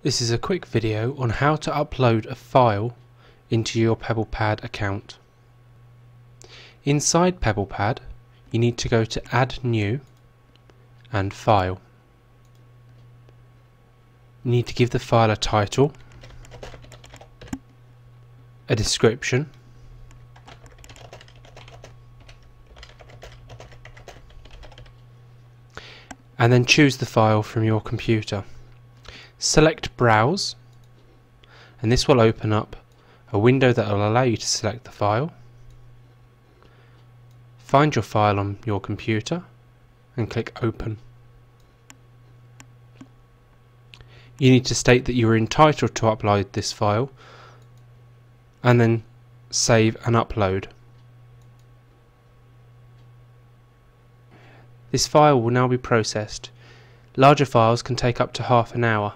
This is a quick video on how to upload a file into your PebblePad account. Inside PebblePad you need to go to Add New and File. You need to give the file a title, a description, and then choose the file from your computer. Select Browse and this will open up a window that will allow you to select the file. Find your file on your computer and click Open. You need to state that you are entitled to upload this file and then save and upload. This file will now be processed. Larger files can take up to half an hour.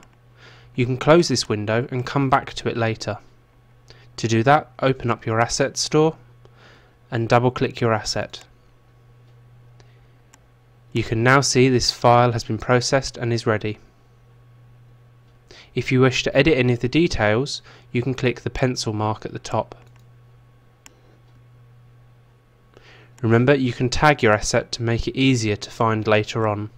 You can close this window and come back to it later. To do that, open up your asset store and double click your asset. You can now see this file has been processed and is ready. If you wish to edit any of the details, you can click the pencil mark at the top. Remember, you can tag your asset to make it easier to find later on.